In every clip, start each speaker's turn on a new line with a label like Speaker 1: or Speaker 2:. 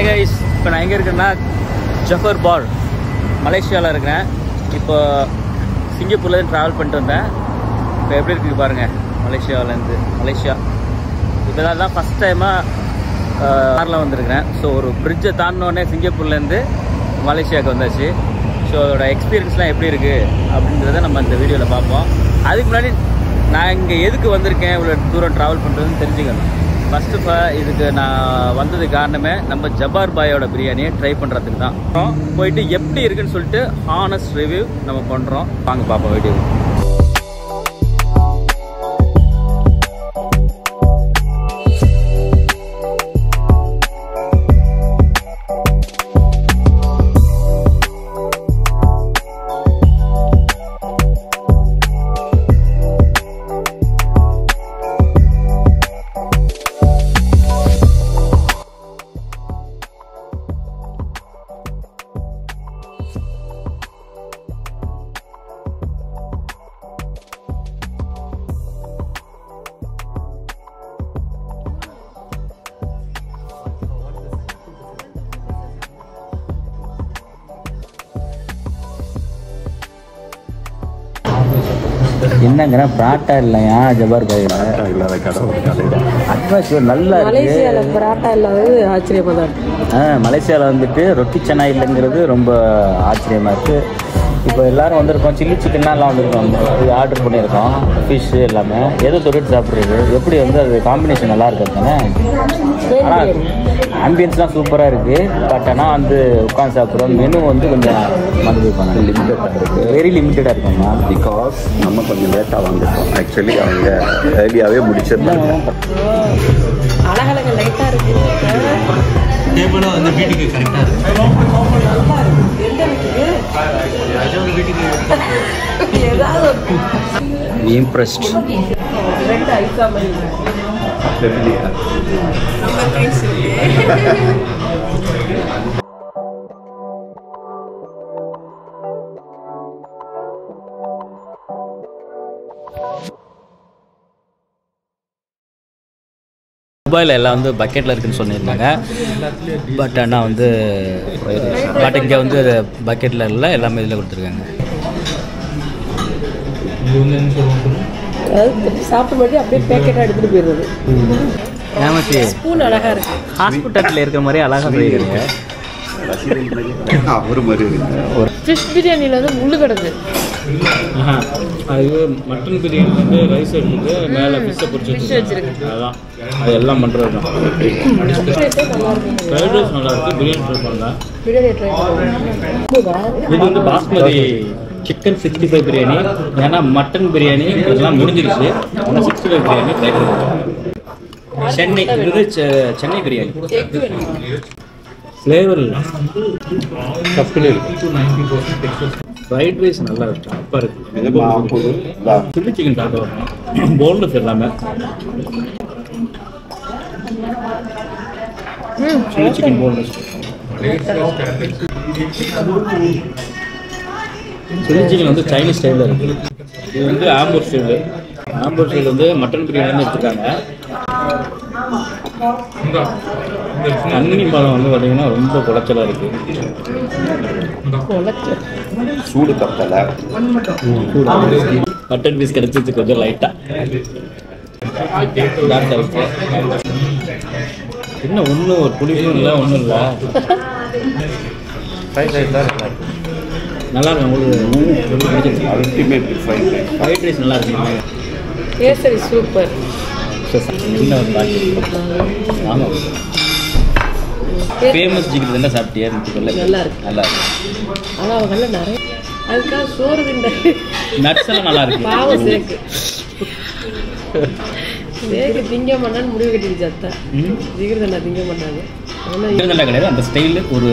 Speaker 1: இப்போ நான் எங்கே இருக்கேன்னா ஜஃபர் பால் மலேசியாவில் இருக்கிறேன். இப்போ சிங்கப்பூர்லேருந்து ட்ராவல் பண்ணிட்டு வந்தேன். இப்போ எப்படி இருக்குது பாருங்கள் மலேசியாவிலேருந்து மலேசியா. இப்போ தான் தான் ஃபஸ்ட் டைமாக காரில் வந்திருக்கிறேன். ஸோ ஒரு பிரிட்ஜை தாண்டினோடனே சிங்கப்பூர்லேருந்து மலேசியாவுக்கு வந்தாச்சு. ஸோ அதோட எக்ஸ்பீரியன்ஸ்லாம் எப்படி இருக்குது அப்படின்றத நம்ம இந்த வீடியோவில் பார்ப்போம். அதுக்கு முன்னாடி நான் இங்கே எதுக்கு வந்திருக்கேன் இவ்வளோ தூரம் ட்ராவல் பண்ணுறதுன்னு தெரிஞ்சுக்கணும். ஃபஸ்ட்டு இப்போ இதுக்கு நான் வந்தது காரணமே நம்ம ஜபார் பாயோட பிரியாணியை ட்ரை பண்ணுறதுக்கு தான். போயிட்டு எப்படி இருக்குன்னு சொல்லிட்டு ஹானஸ்ட் ரிவ்யூ நம்ம பண்ணுறோம் வாங்க பார்ப்போம் வீடியோ என்னங்கிற பிராட்டா இல்லையா? ஜபார் பாயில்
Speaker 2: இல்லாத கடை ஒரு கடை தான்
Speaker 1: அட்மாஸ்பியர் நல்லா இருக்கு.
Speaker 3: மலேசியாவில் பராட்டா இல்லாதது ஆச்சரியமாக தான்
Speaker 1: ஆ மலேசியாவில் வந்துட்டு ரொட்டி சென்னா இல்லைங்கிறது ரொம்ப ஆச்சரியமாக இருக்குது இப்போ எல்லாரும் வந்திருக்கோம். சில்லி சிக்கன்லாம் எல்லாம் வந்திருக்கோம். இது ஆர்டர் பண்ணியிருக்கோம். ஃபிஷ் எல்லாமே. எதை தொட்டுட்டு சாப்பிட்றது? எப்படி வந்து அது காம்பினேஷன் நல்லா இருக்கு தானே? ஆனால் ஆம்பியன்ஸ்லாம் சூப்பராக இருக்குது பட் ஆனால் வந்து உட்காந்து சாப்பிட்றோம் மெனு வந்து கொஞ்சம் மதிப்பு பண்ண
Speaker 2: லிமிட்டடாக இருக்குது
Speaker 1: வெரி லிமிட்டடாக இருக்கும்மா
Speaker 2: பிகாஸ் நம்ம கொஞ்சம் லேட்டாக வந்துட்டோம். ஆக்சுவலி அவங்க ஏர்லியாகவே முடிச்சிருந்தாங்க.
Speaker 3: அழகழக லைட்டாக இருக்கு.
Speaker 1: டேபிளும் வந்து வீட்டுக்கு கரெக்டாக இருக்கு. இம்ப்ரெஸ்ட்
Speaker 3: ரெண்டு ஐசா மாதிரி
Speaker 1: துபாயில் எல்லாம் வந்து பக்கெட்டில் இருக்குன்னு சொல்லியிருந்தாங்க. பட் ஆனால் வந்து பட் இங்கே வந்து பக்கெட்டில் இல்லை எல்லாமே இதில் கொடுத்துருக்காங்க.
Speaker 3: அதாவது போது அப்படியே பேக்கெட்டாக எடுத்துகிட்டு போயிடுறது.
Speaker 1: ஏமாச்சி
Speaker 3: ஸ்பூன் அழகாக இருக்கு.
Speaker 1: ஹாஸ்பிட்டலில் இருக்கிற மாதிரி அழகாக செய்கிறீங்க
Speaker 2: ஒரு மாதிரி
Speaker 1: ஒரு
Speaker 3: ஃபிஷ் பிரியாணியில் வந்து முள்ளு கிடக்கு.
Speaker 1: அது மட்டன் பிரியாணி வந்து ரைஸ் எடுத்துட்டு மேலே ஃபிஷ்ஷை பொரிச்சு
Speaker 3: ஃபிஷ் வச்சிருக்கு
Speaker 1: அதான். அது எல்லாம் பண்ணுறது தான்
Speaker 3: Rate நல்லா இருக்கு
Speaker 1: ஃப்ரைட் ரைஸ் நல்லா இருக்குது பிரியாணி ட்ரை பண்ணலாம். இது வந்து basmati. Chicken sixty five biryani ஏன்னா மட்டன் பிரியாணி இதெல்லாம் முடிஞ்சிருச்சு. ஆனால் சிக்ஸ்டி ஃபைவ் பிரியாணி ட்ரை பண்ணுவோம் சென்னை இது சென்னை பிரியாணி. ஃப்ளேவர் கப்பில் இருக்கு. ஃப்ரைட் ரைஸ் நல்லா இருக்கு அப்பா இருக்கு. சில்லி சிக்கன் சாப்பிட்டு வரணும். போன்லெஸ் எல்லாமே chilli chicken boneless chilli chicken வந்து சைனீஸ் ஸ்டைலில் இருக்கு. இது வந்து ஆம்பூர் ஸ்டைலு ஆம்பூர் ஸ்டைல் வந்து மட்டன் பிரியாணி எடுத்துருக்காங்க தண்ணி பழம் வந்து பார்த்தீங்கன்னா ரொம்ப குடைச்சலாக இருக்கு.
Speaker 3: குழச்சு
Speaker 2: சூடு கப்பலை.
Speaker 1: மட்டன் பீஸ் கிடைச்சிச்சு கொஞ்சம் லைட்டாக என்ன ஒன்றும் ஒரு புளிப்பும் இல்லை ஒன்றும் இல்லை.
Speaker 2: தான் இருக்கு.
Speaker 1: நல்லா இருக்கும் உங்களுக்கு?
Speaker 2: Ultimate fried rice
Speaker 1: fried rice நல்லா இருக்கு
Speaker 3: கேசரி சூப்பர்
Speaker 1: ஃபேமஸ் ஜிகிரி என்ன சாப்பிட்டியா? சொல்ல
Speaker 3: நல்லா இருக்கு.
Speaker 1: நல்லா இருக்கு.
Speaker 3: ஆனால் அவங்கள நிறைய அதுக்காக சோறு திண்ட
Speaker 1: நட்ஸ் எல்லாம் நல்லா இருக்கு.
Speaker 3: பாவம் சேக்கு சேக்கு திங்க மாட்டான்னு முடிவு கட்டிடுச்சு அத்தை.
Speaker 1: ம்.
Speaker 3: ஜிகிருதண்ணா திங்க மாட்டாங்க. அதெல்லாம்
Speaker 1: இருந்தெல்லாம் கிடையாது. அந்த ஸ்டைலு ஒரு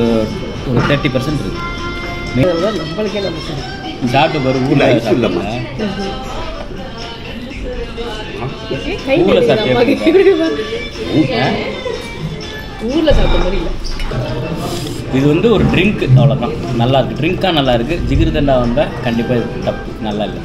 Speaker 1: ஒரு தேர்ட்டி பர்சன்ட் இருக்கு.
Speaker 3: இதெல்லாம் நம்மளுக்கே நம்ம.
Speaker 1: சாப்பிட்டு பாரு ஊரில் ஊர்ல
Speaker 3: மாதிரி
Speaker 1: இது வந்து ஒரு ட்ரிங்க் அவ்வளோதான் நல்லா இருக்கு. ட்ரிங்காக நல்லா இருக்கு. ஜிகிர்தண்டா வந்தால் கண்டிப்பாக இது தப்பு. நல்லா இல்லை.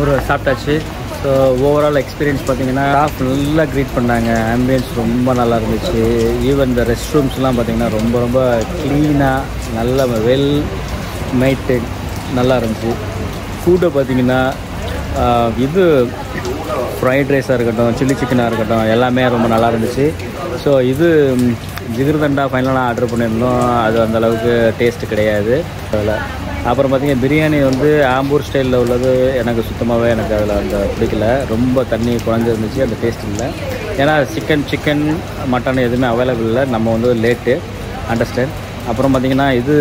Speaker 1: ஒரு சாப்பிட்டாச்சு. ஸோ ஓவரால் எக்ஸ்பீரியன்ஸ் பார்த்தீங்கன்னா ஸ்டாஃப் நல்லா க்ரீட் பண்ணாங்க. ஆம்பியன்ஸ் ரொம்ப நல்லா இருந்துச்சு. ஈவன் இந்த ரெஸ்ட் ரூம்ஸ்லாம் பார்த்தீங்கன்னா ரொம்ப ரொம்ப க்ளீனாக நல்ல வெல் மெயின்டைன் நல்லா இருந்துச்சு. ஃபுட்டை பார்த்தீங்கன்னா இது ஃப்ரைட் ரைஸாக இருக்கட்டும் சில்லி சிக்கனாக இருக்கட்டும் எல்லாமே ரொம்ப நல்லா இருந்துச்சு. ஸோ இது ம், ஜிகிர்தண்டா ஃபைனலாக ஆர்டர் பண்ணியிருந்தோம். அது அந்த அளவுக்கு கிடையாது. அதில் அப்புறம் பார்த்தீங்கன்னா பிரியாணி வந்து ஆம்பூர் ஸ்டைலில் உள்ளது. எனக்கு சுத்தமாகவே எனக்கு அதில் அந்த பிடிக்கல. ரொம்ப தண்ணி குழஞ்சிருந்துச்சு அந்த டேஸ்ட் இல்லை. ஏன்னா சிக்கன் சிக்கன் மட்டன் எதுவுமே அவைலபிள் இல்லை. நம்ம வந்து லேட்டு அண்டர்ஸ்டாண்ட் அப்புறம் பார்த்திங்கன்னா இது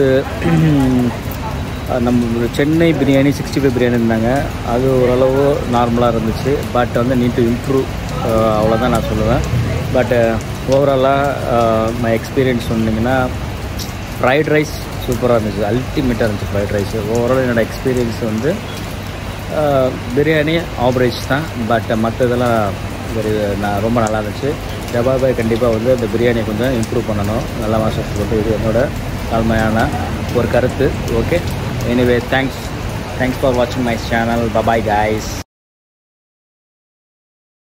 Speaker 1: நம்ம சென்னை பிரியாணி சிக்ஸ்டி ஃபைவ் பிரியாணி இருந்தாங்க. அது ஓரளவு நார்மலாக இருந்துச்சு. பட் வந்து நீட் டு இம்ப்ரூவ் அவ்வளோதான் நான் சொல்லுவேன். பட் ஓவராலாக மை எக்ஸ்பீரியன்ஸ் சொன்னிங்கன்னா ஃப்ரைட் ரைஸ் சூப்பராக இருந்துச்சு. அல்டிமேட்டாக இருந்துச்சு ஃப்ரைட் ரைஸ் ஓவரால் என்னோடய எக்ஸ்பீரியன்ஸ் வந்து பிரியாணி ஆவரேஜ் தான். பட் மற்றதெல்லாம் வெரி நான் ரொம்ப நல்லா இருந்துச்சு. ஜபாபாய் கண்டிப்பாக வந்து அந்த பிரியாணி கொஞ்சம் இம்ப்ரூவ் பண்ணணும். நல்ல மாதத்துக்கு வந்து இது என்னோட தாழ்மையான ஒரு கருத்து. Okay anyway thanks thanks for வாட்சிங் my channel bye bye guys